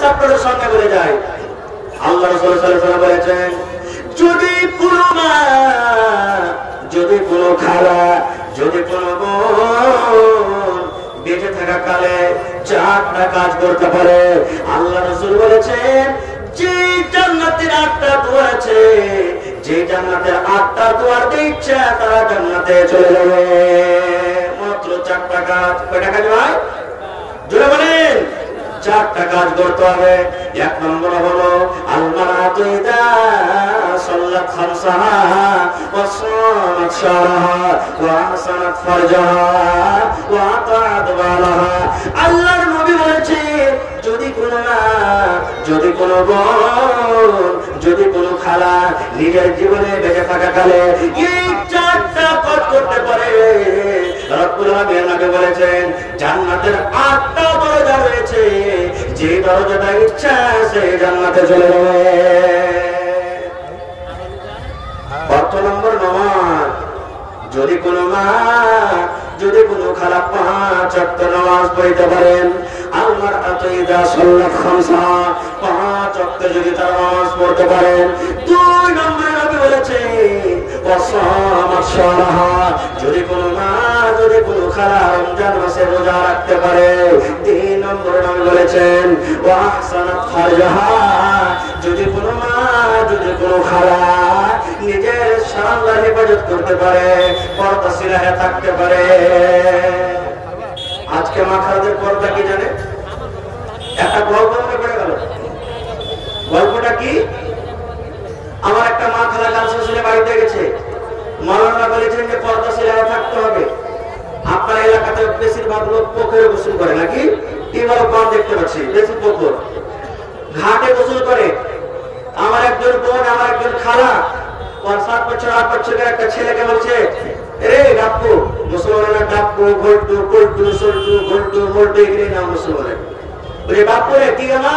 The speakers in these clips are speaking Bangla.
ছাত্রদের সঙ্গে বলে যায়। আল্লাহ রসুল সাল্লাল্লাহু বলেছেন, যদি কোনো যদি কোনো খালা, যদি কোনো বেঁচে থাকা কালে চারটা কাজ করতে পারে, আল্লাহ রসুল বলেছেন, যে জান্নাতের আটটা দুয়ার আছে, যে জান্নাতের আটটা দুয়ার দিচ্ছে, তারা জান্নাতে চলে যাবে। মাত্র চারটা কাজ কয়টা কাজ ভাই জোরে বলেন। চারটা কাজ করতে হবে। এক নম্বর হলো আল্লাহর নবী বলেছেন, যদি কোনো না যদি কোনো বোন, যদি কোনো খালা নিজের জীবনে বেঁচে থাকা কালে এই চারটা কাজ করতে পারে। রব্বুল বলেছেন, জান্নাতের আটটা দরজা রয়েছে। যে দরজাটা ইচ্ছা সেই জান্নাতে চলে যাবে। কত নম্বর নমাজ যদি কোনো মা, যদি কোনো খারাপ পাঁচ অক্ট নামাজ পড়িতে পারেন আমার আতইদা সাল্লাত খামসা পাঁচ অক্ট যদি তার নামাজ পড়তে পারেন, দুই নম্বরে নবী বলেছে যদি কোনো মা, যদি কোনো খারাপ রমজান মাসে রোজা রাখতে পারে, তিন নম্বরে নবী বলেছেন যদি কোনো মা, যদি কোনো খারাপ নিজের সামলা হেফাজত করতে পারে, পর্দা সিরাহে থাকতে পারে। আজকে মাখাদের পর্দা কি জানে? একটা গল্প মনে পড়ে গেল। গল্পটা কি? আমার একটা মা খালা গান শ্বশুরে বাড়িতে গেছে। মালানা বলেছেন যে পর্দা সিরাহে থাকতে হবে। আপনার এলাকাতে বেশিরভাগ লোক পুকুরে গোসল করে, নাকি? টিউবওয়েল কম দেখতে পাচ্ছি, বেশি পুকুর। ঘাটে গোসল করে। আমার একজন বোন, আমার একজন খালা সাত বছর, আট বছরের একটা ছেলেকে বলছে রে ডাপ্পু মুসলমানের ডাপ্পু ঘোল্টু কোল্টু সল্টু ঘোল্টু মোল্টু এগুলি নাম মুসলমানের। বলে বাপ্পু রে, কি মা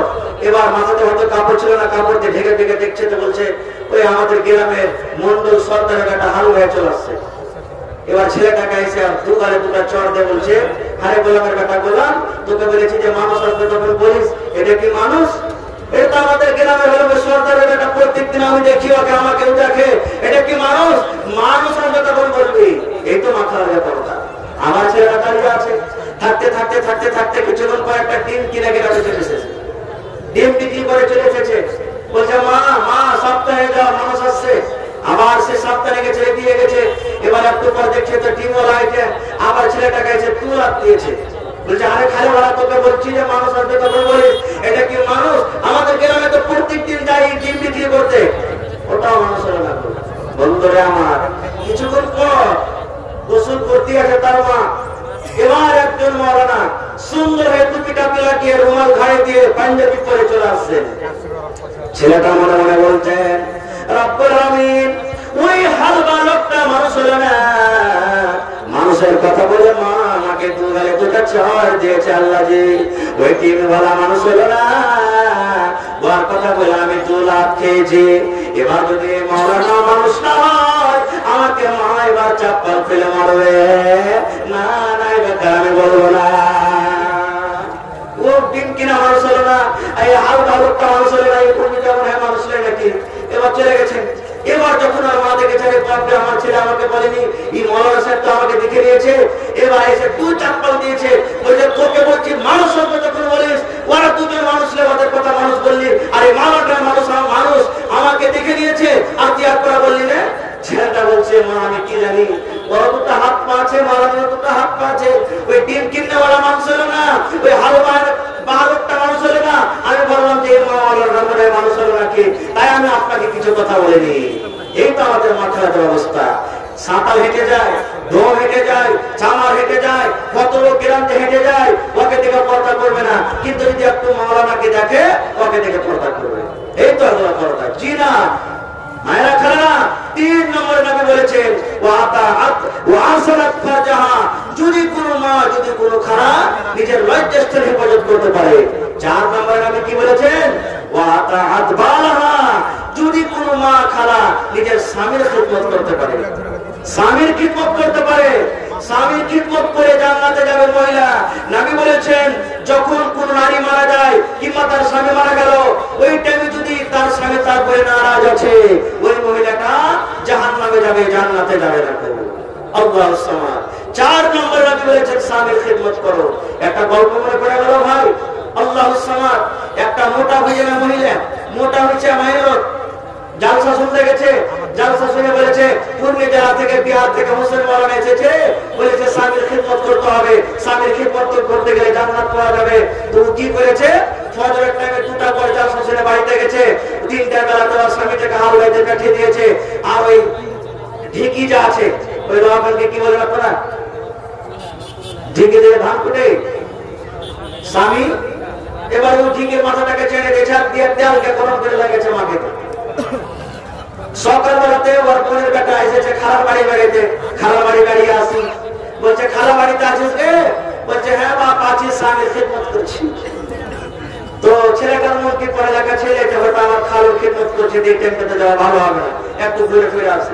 এবার মাথাতে হয়তো কাপড় ছিল না, কাপড় দিয়ে ঢেকে ঢেকে দেখছে তো বলছে, ওই আমাদের গ্রামের মন্ডল সর্দারের একটা হাল হয়ে চলে আসছে। এবার ছেলেটাকে দুটা চড় দিয়ে বলছে হারে গোলামের বেটা গোলাম, তোকে বলেছি যে মানুষ আসবে তখন বলিস, এটা কি মানুষ? প্রত্যেক দিন মানুষ? মানুষ বলবি, এই তো মাথা আমার ছেলেটা আছে। থাকতে থাকতে থাকতে থাকতে কিছুক্ষণ পর একটা ডিম কিনে গ্রামে চলে এসেছে ডিম বিক্রি করে চলে এসেছে। বলছে, মা মা, সপ্তাহে যাও, মানুষ আসছে। আবার সে সপ্তাহে গেছে দিয়ে গেছে। এবার একটু পর দেখছে তো ডিম ওলা আইছে আবার ছেলেটাকে এসে তুল হাত দিয়েছে। বলছে, আরে খালি ওরা তোকে বলছি যে মানুষ আসবে তখন বলিস এটা কি মানুষ? আমাদের গ্রামে তো প্রত্যেক দিন যাই ডিম বিক্রি করতে। ওটাও মানুষ হলো না। বন্ধুরে আমার, কিছুক্ষণ পর গোসল করতে আছে তার মা। এবার একজন মরানা মানুষের কথা বলে মা আমাকে দু গালে দুটা চড় দিয়েছে আল্লাহ জি ওই তিন বেলা মানুষ হলো না। কথা বলে আমি দু লাখ খেয়েছি। এবার যদি মৌলানা মানুষ আমাকে মা এবার চাপ্পাল ফেলে মারবে। না না, এবার আমি বলব না ও দিন কিনা মানুষ হলো না এই হালকা লোকটা মানুষ হলো না এই কর্মী যেমন হ্যাঁ মানুষ হলো নাকি এবার চলে গেছেন এবার যখন আর মা দেখেছে আমার ছেলে আমাকে বলেনি, এই মৌলানা সাহেব তো আমাকে দেখে নিয়েছে। এবার এসে তুই চাপ্পাল দিয়েছে, বলছে, তোকে বলছি, মানুষ হবে যখন বলিস, ওরা মানুষ হলে ওদের কথা মানুষ বললি। আর এই মামাটা মানুষ আমার মানুষ, আমাকে দেখে নিয়েছে, আর তুই বললি না? ছেলেটা বলছে, মা, আমি কি জানি? ওরা দুটো হাত পা আছে মারানোর হাত পা আছে। ওই ডিম কিনতে ওরা মানুষ হলো না, ওই হালুয়ার বাহাদুরটা মানুষ হলো না আমি বললাম যে মা রমণের মানুষ হলো নাকি তাই আমি আপনাকে কিছু কথা বলিনি। এই তো আমাদের মাথার অবস্থা। সাঁতাল হেঁটে যায় দো হেঁটে যায়, চামার হেঁটে যায়, কত লোক গ্রান্তে হেঁটে যায়, ওকে দেখে পর্দা করবে না। কিন্তু যদি একটু মাওলানাকে দেখে, ওকে দেখে তো এগুলো পর্দা জি না করতে পারে, চার কি বলেছেন? খালা নিজের স্বামীর করতে পারে, স্বামীর খিদমত করতে পারে, স্বামীর খিদমত করে জান্নাতে যাবে মহিলা নবী বলেছেন যখন কোন নারী মারা যায় কিংবা তার স্বামী মারা গেল ওই টাইমে যদি তার স্বামী তারপরে নারাজ আছে ওই মহিলাটা জাহান নামে যাবে জান্নাতে যাবে না আল্লাহ চার নম্বর নবী বলেছেন স্বামীর খিদমত করো। একটা গল্প মনে পড়ে গেল ভাই? আল্লাহ একটা মোটা হয়ে যাবে মহিলা, মোটা হয়েছে মায়ের জালসা শুনতে গেছে? জালসা শুনে বলেছে পূর্ণি জেলা থেকে বিহার থেকে মুসলমান এসেছে, বলেছে স্বামীর খিদমত করতে হবে। স্বামীর খিদমত করতে গেলে জান্নাত পাওয়া যাবে। তো কি করেছে? ফজরের টাইমে দুটা পর জালসা শুনে বাড়িতে গেছে। তিনটা বেলা তোমার স্বামীটাকে হাল পাঠিয়ে দিয়েছে। আর ওই ঢিকি যা আছে ওই রহমানকে কি আপনারা? ঢিকি ধান কুটে স্বামী, এবার মাথাটাকে দিয়েছে আর দিয়ে দেয়ালকে গরম করে মাকে। সকালবেলাতে ওর বোনের বেটা এসেছে খালার বাড়ি খালার বাড়ি বেড়িয়ে আসি। বলছে, খালার বাড়িতে আছিস রে? বলছে হ্যাঁ বাপ, আছি, স্বামীর খেদমত করছি। তো ছেলেটার মধ্যে ছেলে হয়তো আমার খালুর খেদমত করছে, দিয়ে টেম্পেতে যাওয়া ভালো হবে না। একটু ঘুরে ফিরে আসে।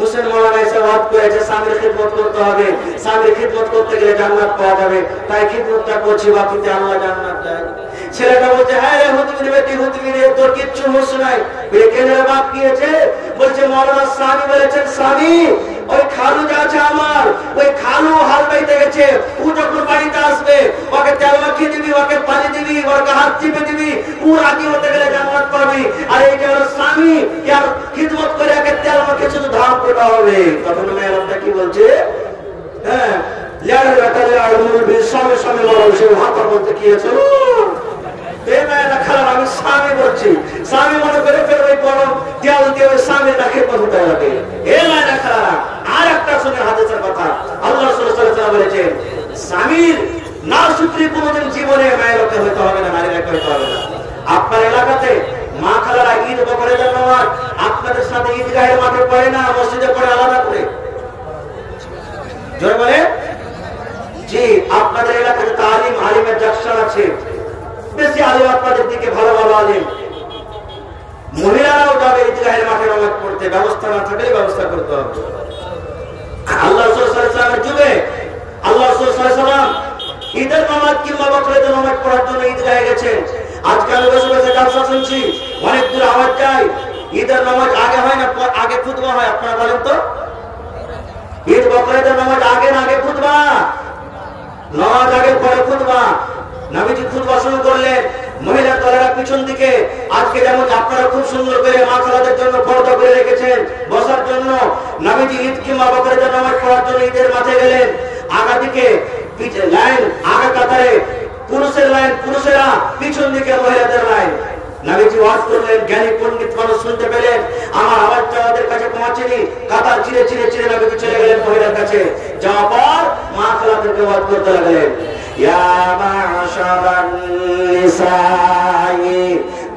মুসলমান এসে ওয়াদ করেছে, স্বামীর খিদমত করতে হবে। স্বামীর খিদমত করতে গেলে জান্নাত পাওয়া যাবে। তাই খিদমতটা করছি বাকিতে, আল্লাহ জান্নাত দেয়। ছেলেটা বলছে হ্যাঁ রে বেটি তোর কিচ্ছু হুশ নাই। কেনের বাপ গিয়েছে? বলছে, মৌলানা স্বামী বলেছেন স্বামী ওই খালু যা আছে আমার, ওই খালু হাল গেছে। ও যখন বাড়িতে আসবে, ওকে তেল মাখিয়ে দিবি, ওকে পানি দিবি, ওকে হাত চিপে দিবি, ও রাজি হতে গেলে জান্নাত পাবি। আর এই যে স্বামী ইয়ার খিদমত করতে হবে তখন মেয়েরা কি বলছে? হ্যাঁ করে মায়েরা আর একটা শুনে হাদিসের কথা, আল্লাহ সাল্লাল্লাহু বলেছেন, স্বামীর না সূত্রে কোনোদিন জীবনে হইতে হবে না নারীরাকে হইতে হবে না। আপনার এলাকাতে মা খালারা ঈদ বকরে জানার আপনাদের সাথে ঈদগাহের মাঠে পড়ে না, মসজিদে পড়ে আলাদা করে। জয় বলে জি, আপনাদের এলাকাতে তালিম আলিমের আছে। বেশি আলিম আপনাদের দিকে ভালো ভালো আলিম। মহিলারাও যাবে ঈদগাহের মাঠে নামাজ পড়তে। ব্যবস্থা না থাকলে ব্যবস্থা করতে হবে। আল্লাহ সাল্লামের যুগে, আল্লাহ সাল্লাম ঈদের নামাজ কিংবা বকরেদের নামাজ পড়ার জন্য ঈদগাহে গেছেন। আজকে আমি বসে বসে শুনছি অনেক দূর আওয়াজ যায়। ঈদের নামাজ আগে হয় না আগে খুদবা হয়, আপনারা বলেন তো? ঈদ বকরেদের নামাজ আগে না আগে খুদবা নামাজ আগে, পরে খুদবা নবীজি খুদবা শুরু করলেন। মহিলা দলেরা পিছন দিকে, আজকে যেমন আপনারা খুব সুন্দর করে মা খালাদের জন্য পর্দা করে রেখেছেন, বসার জন্য। নবীজি ঈদ কিংবা জন্য নামাজ পড়ার জন্য ঈদের মাঠে গেলেন। আগা দিকে লাইন আগা কাতারে পুরুষের লাইন পুরুষেরা পিছন দিকে মহিলাদের লাইন নবীজি পেলেন জ্ঞানী পণ্ডিত মানুষ শুনতে পেলেন। আমার আওয়াজটা ওদের কাছে পৌঁছেনি। কাদা চিরে চিরে চিরে নবীকে চলে গেলেন মহিলার কাছে। যাওয়ার পর মা খালাদেরকে ওয়াজ করতে লাগলেন। ইয়া মাশারান নিসাই,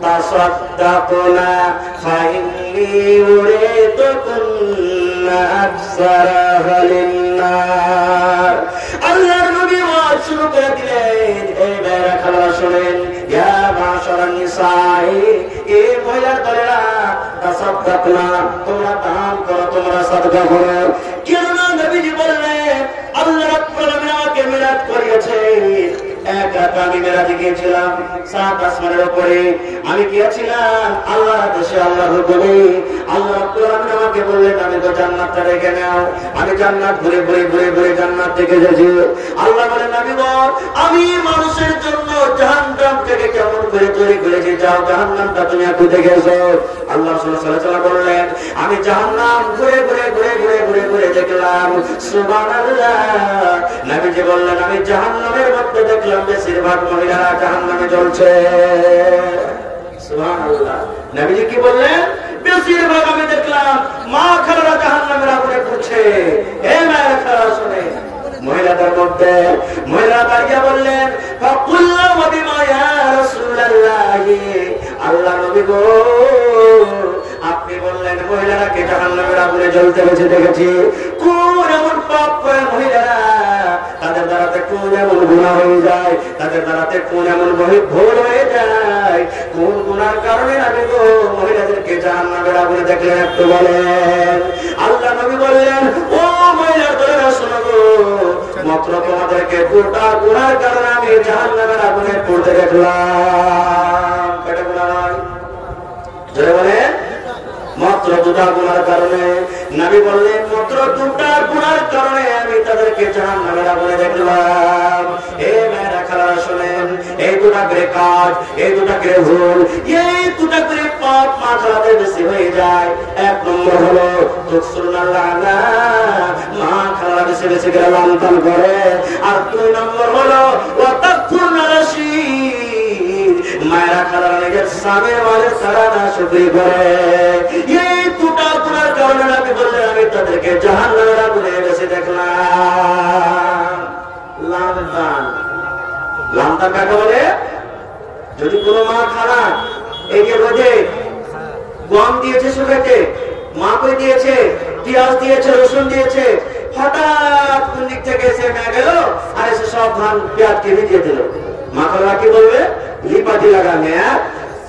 তাসাদ্দাকুনা ফাইন্নি উরিদুকুন্না আকসারা হালিন্নার। আল্লাহর নবী ওয়াজ শুরু করে দিলেন। এই বেরা খালা শুনেন। ইয়া মাশারান নিসাই এ মহিলা দলেরা তাসাদদাকনা তোমরা দান করো, তোমরা সাদকা করো। কেননা নবীজি বললেন, আল্লাহ রাব্বুল করিয়েছে আমি আল্লাহ আমি জান্নাত ঘুরে ঘুরে ঘুরে ঘুরে জান্নাত থেকে আল্লাহ আমি মানুষের জন্য থেকে কেমন করে তৈরি করেছি? যাও তুমি দেখে এসো। আল্লাহ আমি ঘুরে ঘুরে ঘুরে ঘুরে ঘুরে ঘুরে দেখলাম। সুবহানাল্লাহ। বললেন, আমি জাহান্নামের মধ্যে দেখলাম বেশিরভাগ মহিলারা জাহান্নামে জ্বলছে। সুবহানাল্লাহ। নবীজি কি বললেন? বেশিরভাগ আমি দেখলাম মা খালারা জাহান্নামের আগুনে পড়ছে। এ মায়ের খালা শুনে মহিলাদের মধ্যে মহিলা দাঁড়িয়ে বললেন আল্লাহ নবী গো বললেন মহিলারাকে জাহান্নামের আগুনে জ্বলতে বেঁচে দেখেছি। কোন এমন পাপ করে মহিলারা, তাদের দ্বারাতে কোন এমন গুণা হয়ে যায়, তাদের দ্বারাতে কোন এমন ভুল হয়ে যায়। কোন গুণার কারণে আমি গো মহিলাদেরকে জাহান্নামের আগুনে দেখলেন একটু বলেন। আল্লাহ নবী বললেন, ও মহিলার দলেরা, শোনো গো, মাত্র তোমাদেরকে গোটা গুণার কারণে আমি জাহান্নামের আগুনে পড়তে দেখলাম কেটে গুণা নয় জোরে বলেন মাত্র দুটা গুণার কারণে। নবী বললেন মাত্র দুটা গুণার কারণে আমি তাদেরকে জাহান নামের আগুনে দেখলাম। এ মেয়েরা খেলা শোনেন, এই দুটা করে কাজ এই দুটা করে ভুল এই দুটা করে পাপ মা খালাতে বেশি হয়ে যায়। এক নম্বর হলো মা খালা বেশি বেশি করে লালন করে। আর দুই নম্বর হলো মায়েরা খালারা নিজের স্বামীর মালের সারা না করে। আমি বললেন আমি তাদেরকে জাহান নামের আগুনে বেশি দেখলাম। লামদান লামদান কাকে বলে? যদি কোনো মা খারাপ এই যে রোজে গম দিয়েছে শুকাতে মাকে দিয়েছে, পেঁয়াজ দিয়েছে, রসুন দিয়েছে, হঠাৎ দিক থেকে এসে মেয়ে গেল আর এসে সব ধান পেঁয়াজ কিনে দিয়ে দিল মাখালা কি বলবে? লিপাটি লাগা মেয়া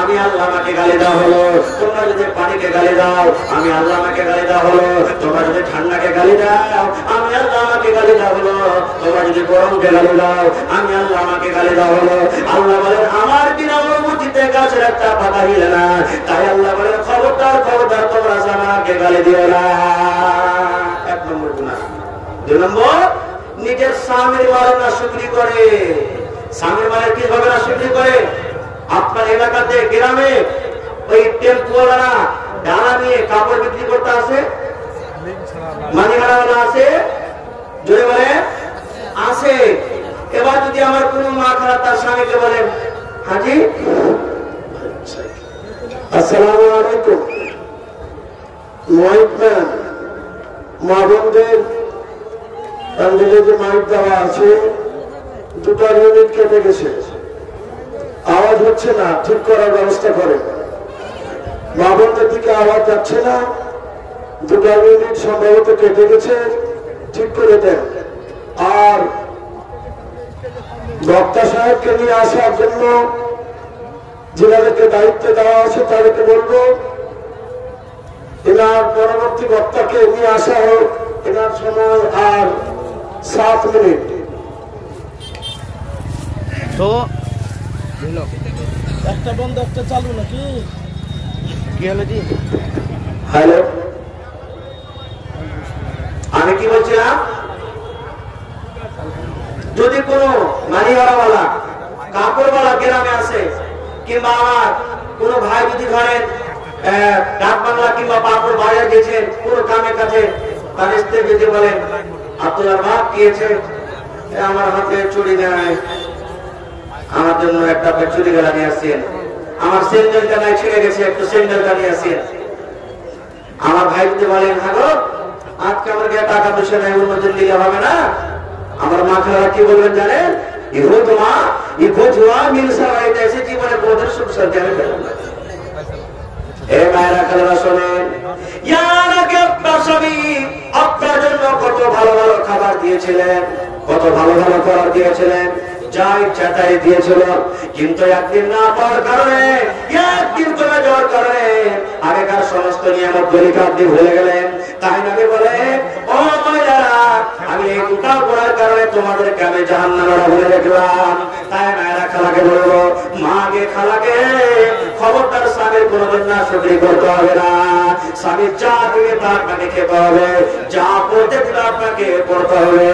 আমি আল্লাহ আমাকে গালি দাও হলো। তোমরা যদি পানিকে গালি দাও, আমি আল্লাহ আমাকে গালি দাও হলো। তোমরা যদি ঠান্ডাকে গালি দাও, আমি আল্লাহ আমাকে গালি দাও হলো। তোমরা যদি গরমকে গালি দাও, আমি আল্লাহ আমাকে গালি দাও হলো। আল্লাহ বলেন, আমার বিনা অনুমতিতে গাছের একটা পাতা হিলে না। তাই আল্লাহ বলেন, খবরদার খবরদার, তোমরা আমাকে গালি দিও না। এক নম্বর গুণা দুই নম্বর, নিজের স্বামীর মালের না, শুকরি করে। স্বামীর মালের কীভাবে না, শুকরি করে? আপনার এলাকাতে, গ্রামে ওই টেম্পুওয়ালারা ডানা নিয়ে কাপড় বিক্রি করতে আসে? মানিহারাওয়ালা আছে জোরে বলে, আসে। এবার যদি আমার কোন মা খারাপ তার স্বামীকে বলেন হাজি, আসসালামু আলাইকুম। মা বোনদের প্যান্ডেলে মাইক দেওয়া আছে, দুটো ইউনিট কেটে গেছে। আওয়াজ হচ্ছে না, ঠিক করার ব্যবস্থা করে। মা বোনদের দিকে আওয়াজ যাচ্ছে না। দুটো ইউনিট সম্ভবত কেটে গেছে, ঠিক করে দেন। আর বক্তা সাহেবকে নিয়ে আসার জন্য যাদেরকে দায়িত্ব দেওয়া আছে তাদেরকে বলব, এনার পরবর্তী বক্তাকে নিয়ে আসা হোক, এনার সময় আর সাত মিনিট। তো একটা বন্ধ একটা চালু নাকি? কি হলো জি? হ্যালো? আমি কি বলছিলাম যদি কোনো মানিওয়ালাওয়ালা কাপড়ওয়ালা গ্রামে আসে কিংবা আমার কোনো ভাই যদি ধরেন ডাক বাংলা কিংবা পাপড় বাইরে গেছেন কোনো কামে কাছে তার স্ত্রী যদি বলেন বাপ এ আমার হাতে চুরি নেয় আমার জন্য একটা চুরি গেলা নিয়ে আসছেন। আমার স্যান্ডেলটা নাই ছিঁড়ে গেছে একটু স্যান্ডেলটা নিয়ে আসছেন। আমার ভাই যদি বলেন হ্যাঁ গো, আজকে আমার গিয়ে টাকা পয়সা নেই অন্যজন দিলে হবে না। আমার মা খালারা কি বলবেন জানেন? ইহো তোমা এই ভজুয়া মিলসা বাড়িতে এসে জীবনে কোনোদিন সুখ আপনার জন্য কত ভালো ভালো খাবার দিয়েছিলেন কত ভালো ভালো খাবার দিয়েছিলেন। যা ইচ্ছা তাই দিয়েছিল কিন্তু একদিন না পাওয়ার কারণে, একদিন কমে যাওয়ার কারণে আগেকার সমস্ত নিয়ামত গলিকে আপনি ভুলে গেলেন। তাই নাকি বলে আমি এই দুটা করার কারণে তোমাদেরকে আমি জাহান নামারা ভুলে দেখলাম তাই মায়েরা খালাকে বলব মাকে খালাকে খবরদার স্বামীর কোনোদিন না শুকরি করতে হবে না। স্বামীর যা দিবে তা আপনাকে খেতে হবে, যা পড়তে দিলে আপনাকে পড়তে হবে।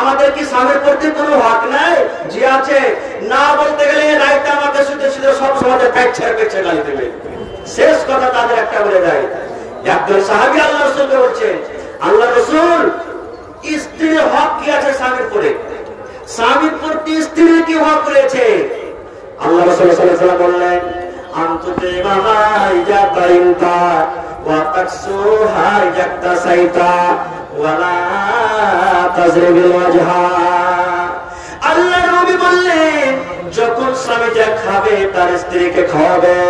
আমাদের কি স্বামীর প্রতি কোনো হক নাই? যে আছে। না বলতে গেলে রাইতে আমাদের শুধু শুধু সব সময় পেট ছেড়ে গালি দেবে। শেষ কথা তাদের একটা বলে দেয়। একজন সাহাবি আল্লাহ রসুলকে বলছেন আল্লাহ রসুল, স্ত্রীর হক কি আছে স্বামীর পরে স্বামীর প্রতি স্ত্রীর কি হক রয়েছে? আল্লাহ রসুল সাল্লাল্লাহু আলাইহি ওয়াসাল্লাম বললেন, আনতুতে মাহাই যা তাইনতা ওয়া তাকসুহা ইয়াক্তা সাইতা ওয়ালা তাজরিবিল আল্লাহ নবী বললেন, যখন স্বামীটা খাবে, তার স্ত্রীকে খাওয়াবে।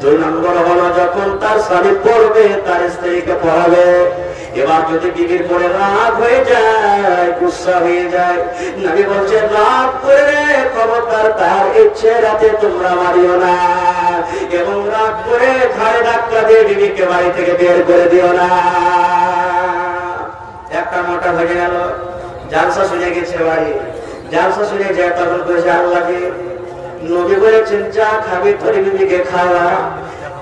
দুই নম্বর হলো, যখন তার স্বামী পড়বে, তার স্ত্রীকে পড়াবে। এবার যদি বিবির পরে রাগ হয়ে যায়, গুসা হয়ে যায়, নবী বলছে রাগ করে খবরদার, তার ইচ্ছে রাতে তোমরা মারিও না। এবং রাগ করে ঘরে ধাক্কা দিয়ে বিবিকে বাড়ি থেকে বের করে দিও না। একটা মোটা হয়ে গেল। জালসা শুনে গেছে বাড়ি। জালসা শুনে যায় তখন করেছে আল্লাহকে নবী বলেছেন যা খাবি, তোর বিবিকে খাওয়া।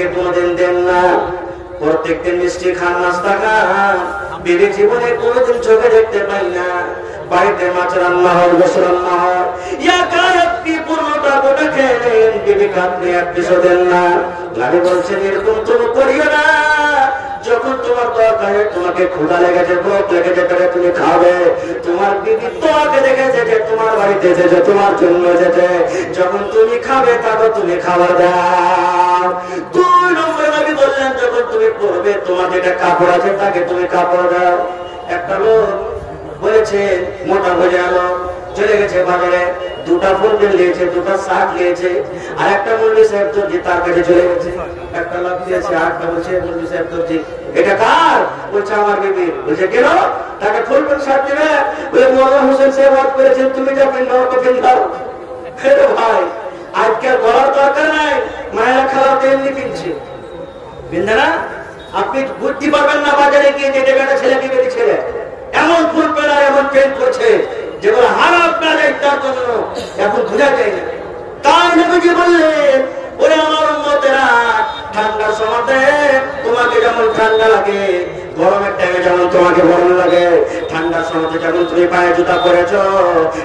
বিবেকে কোনোদিন দেন না। প্রত্যেকদিন মিষ্টি খান, নাস্তা খান। বিবি জীবনে কোনোদিন চোখে দেখতে পাই না। বাড়িতে মাছ রান্না হয় গোস রান্না হয়। আপনি এক দেন না। বলছেন এরকম তুমি করিও না। যখন তোমার দরকারে তোমাকে লেগেছে ভোগ লেগেছে তাহলে তুমি খাবে। তোমার বিবি তোমাকে দেখেছে যে তোমার বাড়িতে এসেছে তোমার জন্য এসেছে যখন তুমি খাবে, তারপর তুমি খাবার দাও। বললেন যখন তুমি পড়বে, তোমার যেটা কাপড় আছে তাকে তুমি কাপড় দাও। একটা লোক বলেছে, মোটা হয়ে গেল, চলে গেছে বাজারে, দুটা ফুল নিয়েছে, দুটা শাক নিয়েছে, আর একটা মুরগি সাহেব দর্জি তার কাছে চলে গেছে। একটা লাভ দিয়েছে আটটা বলছে, মুরগি সাহেব দর্জি এটা কার? বলছে, আমার বিবি। বলছে, কেন? তাকে ফুল ফুল শাক দেবে। বলে মোহাম্মদ হোসেন সাহেব ওয়াদ করেছেন, তুমি যা পিন দাও। পিন দাও ভাই আজকাল বলার দরকার নাই, মায়েরা তেল এমনি কিনছে। বিন্দা না আপনি বুঝতে পারবেন না বাজারে গিয়ে যে বেটা ছেলে কি ছেলে। এমন ফুল পেলার এমন পেন্ট করছে, যেগুলো হারাপ না যায় তার জন্য। এখন বোঝা যায় না। তাই নবীজি বললেন, ওরে আমার উম্মতেরা ঠান্ডার সময়তে তোমাকে যেমন ঠান্ডা লাগে গরমের টাইমে যেমন তোমাকে গরম লাগে ঠান্ডার সময় যেমন তুমি পায়ে জুতা পরেছ,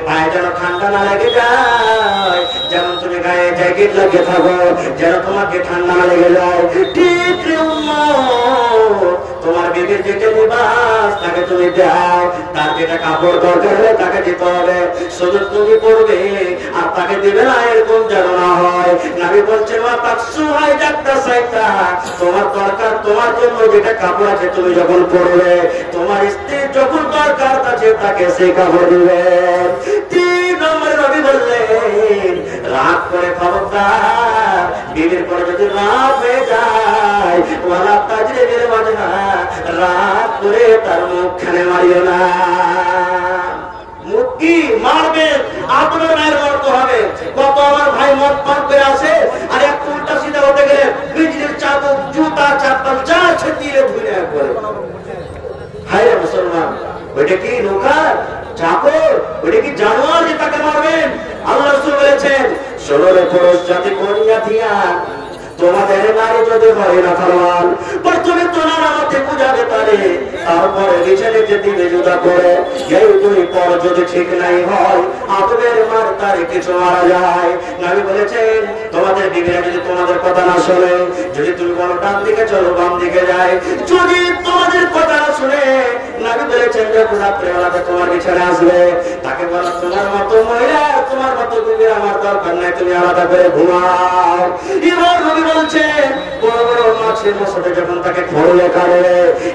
পায়ে যেন ঠান্ডা না লেগে যায়, যেমন তুমি গায়ে জ্যাকেট লাগিয়ে থাকো, যেন তোমাকে ঠান্ডা না লেগে যায়। ঠিক তোমার বিবির যেটা লিবাস তাকে তুমি দাও। তার যেটা কাপড় দরকার হবে তাকে দিতে হবে। শুধু তুমি পড়বে, আর তাকে দিবে না, এরকম যেন না হয়। নাবি বলছেন, মা তার সুহাই যাত্রা সাইতা তোমার দরকার, তোমার জন্য যেটা কাপড় আছে, তুমি যখন পড়বে, তোমার স্ত্রী যখন দরকার আছে, তাকে সেই কাপড় দিবে। তিন নম্বরে রবি বললেন রাগ করে খবরদার বিবির পরে যদি রাগ হয়ে যায় ওরা তাজরে বেড়ে বাজে না রাগ করে তার মুখখানে মারিও না মুক্তি মারবেন আপনার মায়ের মরতে হবে কত আমার ভাই মদ পান করে আসে আর এক উল্টা সিধা হতে গেলে বিজলির চাবুক জুতা চাপ্পাল যা আছে দিয়ে ধুয়ে করে হায় মুসলমান ওইটা কি নৌকা চাকর ওইটা কি জানোয়ার যে তাকে মারবেন আল্লাহ বলেছেন তোমাদের নারী যদি হয় না ফরমান, প্রথমে তোমার আমাকে বুঝাতে পারে, তারপরে বিছানে যে দিবে জুদা করে, এই দুই পর যদি ঠিক নাই হয় আতবের মার তার কিছু মারা যায়। নবী বলেছেন তোমাদের বিবিরা যদি তোমাদের কথা না শোনে, যদি তুমি বলো ডান দিকে চলো, বাম দিকে যায় যদি তোমাদের কথা না শুনে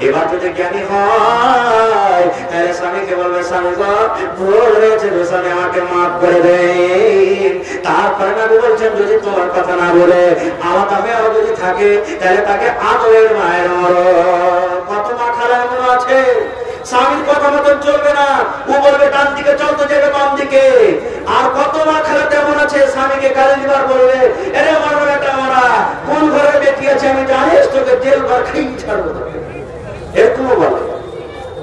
এবার যদি জ্ঞানী তাহলে আমাকে মাফ করে দেন। তারপরে বলছেন, যদি তোমার কথা না বলে, আলাদা হয়েও যদি থাকে, তাহলে তাকে আদরের মায়ের মর কত মা এমন আছে? স্বামীর কথা মতন চলবে না। ও বলবে, ডান দিকে চলতে যাবে বাম দিকে। আর কত মা খালা তেমন আছে? স্বামীকে গালি দিবার বলবে, এরে আমার বেটা মারা, কোন ঘরে বেটি আছে? আমি জানিস তোকে জেল বার খাই ছাড়বো। এরকমও বলে।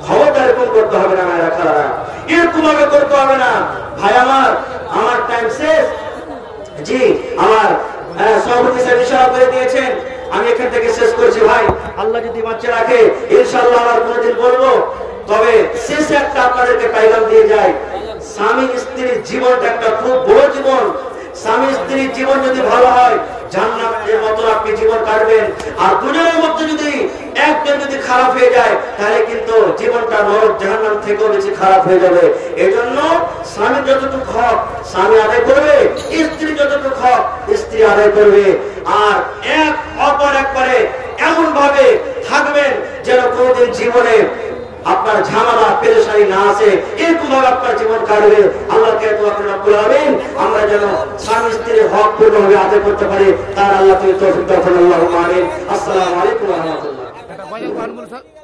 ক্ষমতা এরকম করতে হবে না মায়েরা খালারা। এরকম ভাবে করতে হবে না। ভাই, আমার আমার টাইম শেষ। জি, আমার সভাপতি সাহেব ইশারা করে দিয়েছেন। আমি এখান থেকে শেষ করছি, ভাই। আল্লাহ যদি বাচ্চা রাখে ইনশাল্লাহ আবার কোনোদিন বলব। তবে শেষে একটা আপনাদেরকে পাইলাম দিয়ে যায় স্বামী স্ত্রীর জীবনটা একটা খুব বড় জীবন। স্বামী স্ত্রীর জীবন যদি ভালো হয় জান্নাতের যতটুকু স্বামী করবে, স্ত্রী যতটুকু স্ত্রী করবে। আর এক অপর একবারে এমন ভাবে থাকবেন যেন কোনোদিন জীবনে আপনার ঝামেলা, পেরেশানি না আছে, এরকম ভাবে আপনার জীবন কাটবে। আল্লাহকে আমিন আমরা যেন স্বামী স্ত্রীর হক পূর্ণভাবে আদায় করতে পারি, তার আল্লাহ তুমি তৌফিক আল্লাহ আমিন। আসসালাম আলাইকুম রহমতুল্লাহ।